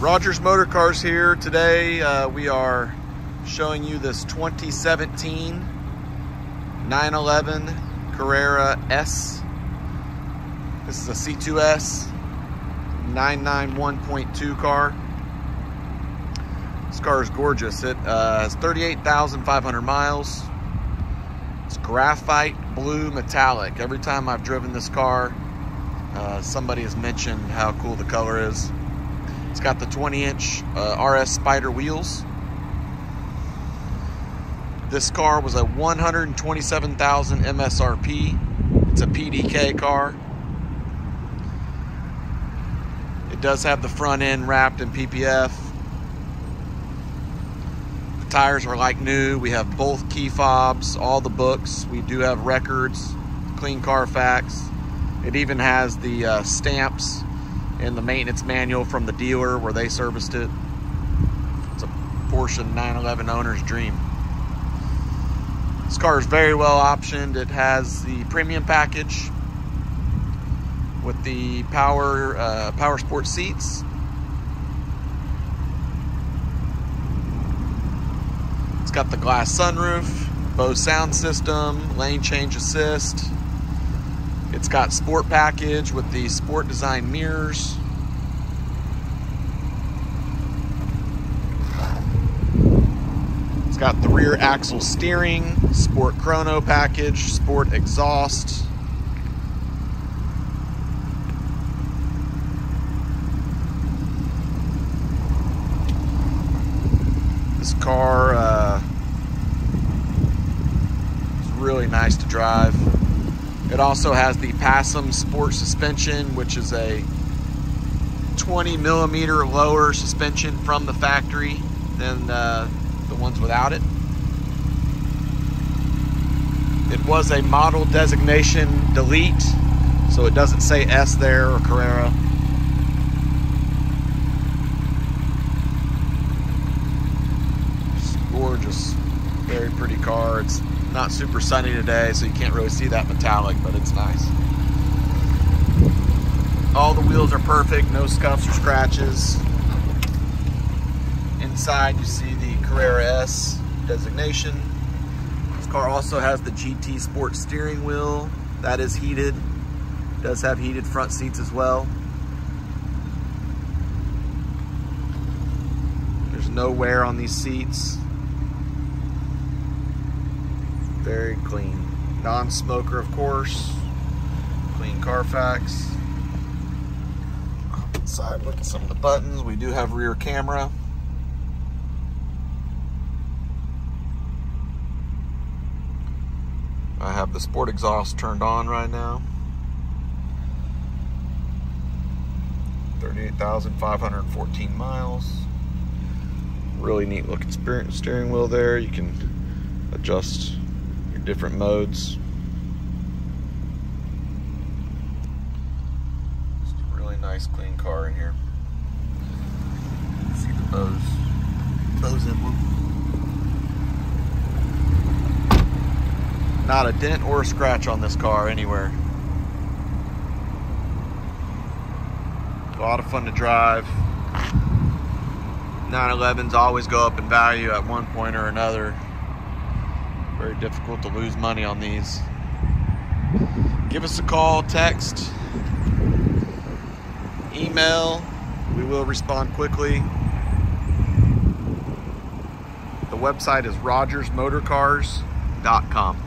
Rogers Motor Cars here. Today uh, we are showing you this 2017 911 Carrera S. This is a C2S 991.2 car. This car is gorgeous. It uh, has 38,500 miles. It's graphite blue metallic. Every time I've driven this car, uh, somebody has mentioned how cool the color is. It's got the 20 inch uh, RS Spyder wheels. This car was a 127,000 MSRP. It's a PDK car. It does have the front end wrapped in PPF. The tires are like new. We have both key fobs, all the books. We do have records, clean Carfax. It even has the uh, stamps in the maintenance manual from the dealer where they serviced it. It's a Porsche 911 owner's dream. This car is very well optioned. It has the premium package with the power uh, power sport seats. It's got the glass sunroof, Bose sound system, lane change assist, it's got sport package with the sport design mirrors. It's got the rear axle steering, sport chrono package, sport exhaust. This car uh, is really nice to drive. It also has the PASM Sport suspension, which is a 20 millimeter lower suspension from the factory than uh, the ones without it. It was a model designation delete, so it doesn't say S there or Carrera. It's gorgeous, very pretty car. It's not super sunny today, so you can't really see that metallic, but it's nice. All the wheels are perfect, no scuffs or scratches. Inside you see the Carrera S designation. This car also has the GT Sport steering wheel. That is heated. Does have heated front seats as well. There's no wear on these seats. Very clean. Non-smoker, of course. Clean Carfax. Inside, look at some of the buttons. We do have rear camera. I have the sport exhaust turned on right now. 38,514 miles. Really neat looking steering wheel there. You can adjust different modes. Just a really nice clean car in here. See the Bose, Bose emblem. Not a dent or a scratch on this car anywhere. A lot of fun to drive. 911s always go up in value at one point or another. Very difficult to lose money on these. Give us a call, text, email. We will respond quickly. The website is rogersmotorcars.com.